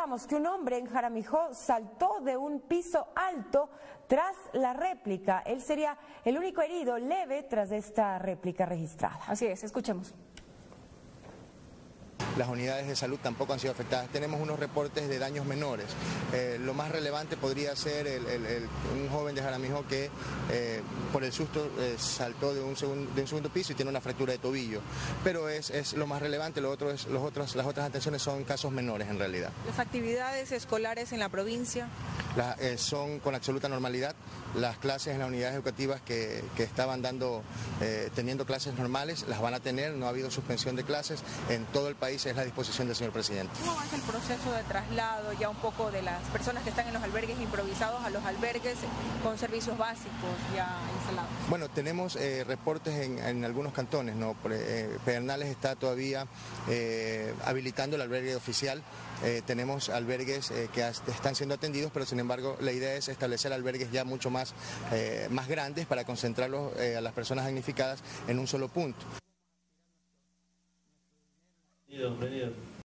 contamos que un hombre en Jaramijó saltó de un piso alto tras la réplica. Él sería el único herido leve tras esta réplica registrada. Así es, escuchemos las unidades de salud tampoco han sido afectadas. Tenemos unos reportes de daños menores. Eh, lo más relevante podría ser un joven de Jaramillo que eh, por el susto eh, saltó de un, segundo, piso y tiene una fractura de tobillo. Pero es, lo más relevante, lo otro es, los otros, las otras atenciones son casos menores en realidad. ¿Las actividades escolares en la provincia? Son con absoluta normalidad. Las clases en las unidades educativas que, estaban dando, teniendo clases normales, las van a tener, no ha habido suspensión de clases. En todo el país es la disposición del señor presidente. ¿Cómo va el proceso de traslado ya un poco de las personas que están en los albergues improvisados a los albergues con servicios básicos ya instalados? Bueno, tenemos eh, reportes en, algunos cantones, ¿no? Eh, Pedernales está todavía eh, habilitando el albergue oficial. tenemos albergues que están siendo atendidos, pero sin embargo, la idea es establecer albergues ya mucho más, eh, más grandes para concentrarlos eh, a las personas damnificadas en un solo punto.